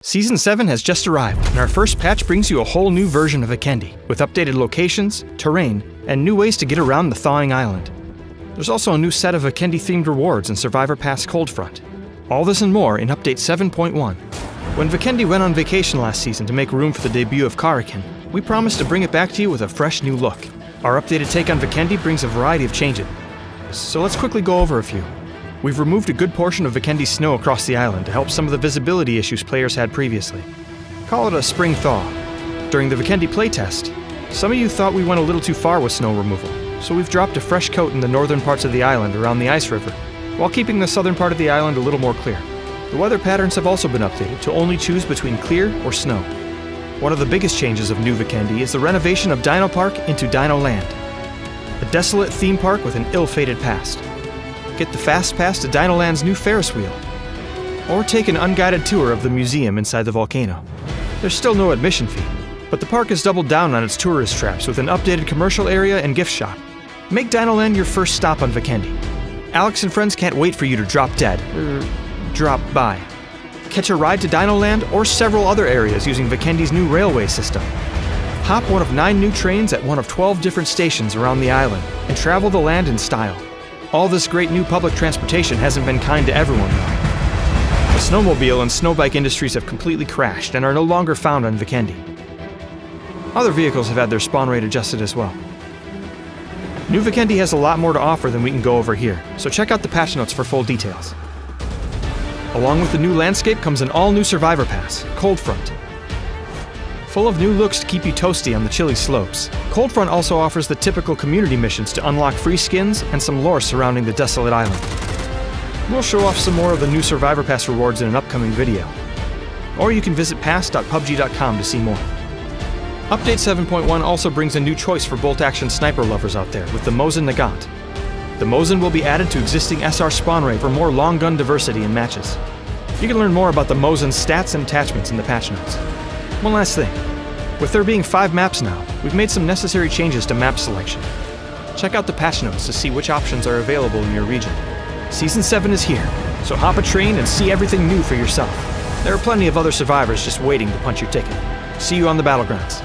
Season 7 has just arrived, and our first patch brings you a whole new version of Vikendi, with updated locations, terrain, and new ways to get around the thawing island. There's also a new set of Vikendi themed rewards in Survivor Pass Coldfront. All this and more in Update 7.1. When Vikendi went on vacation last season to make room for the debut of Karakin, we promised to bring it back to you with a fresh new look. Our updated take on Vikendi brings a variety of changes, so let's quickly go over a few. We've removed a good portion of Vikendi's snow across the island to help some of the visibility issues players had previously. Call it a spring thaw. During the Vikendi playtest, some of you thought we went a little too far with snow removal, so we've dropped a fresh coat in the northern parts of the island around the ice river, while keeping the southern part of the island a little more clear. The weather patterns have also been updated to only choose between clear or snow. One of the biggest changes of New Vikendi is the renovation of Dino Park into Dinoland, a desolate theme park with an ill-fated past. Get the Fast Pass to Dinoland's new Ferris wheel. Or take an unguided tour of the museum inside the volcano. There's still no admission fee, but the park has doubled down on its tourist traps with an updated commercial area and gift shop. Make Dinoland your first stop on Vikendi. Alex and friends can't wait for you to drop dead, er, drop by. Catch a ride to Dinoland or several other areas using Vikendi's new railway system. Hop one of nine new trains at one of 12 different stations around the island and travel the land in style. All this great new public transportation hasn't been kind to everyone, though. The snowmobile and snowbike industries have completely crashed and are no longer found on Vikendi. Other vehicles have had their spawn rate adjusted as well. New Vikendi has a lot more to offer than we can go over here, so check out the patch notes for full details. Along with the new landscape comes an all-new Survivor Pass, Coldfront, full of new looks to keep you toasty on the chilly slopes. Coldfront also offers the typical community missions to unlock free skins and some lore surrounding the desolate island. We'll show off some more of the new Survivor Pass rewards in an upcoming video. Or you can visit pass.pubg.com to see more. Update 7.1 also brings a new choice for bolt-action sniper lovers out there with the Mosin Nagant. The Mosin will be added to existing SR spawn rate for more long gun diversity in matches. You can learn more about the Mosin's stats and attachments in the patch notes. One last thing. With there being five maps now, we've made some necessary changes to map selection. Check out the patch notes to see which options are available in your region. Season 7 is here, so hop a train and see everything new for yourself. There are plenty of other survivors just waiting to punch your ticket. See you on the battlegrounds.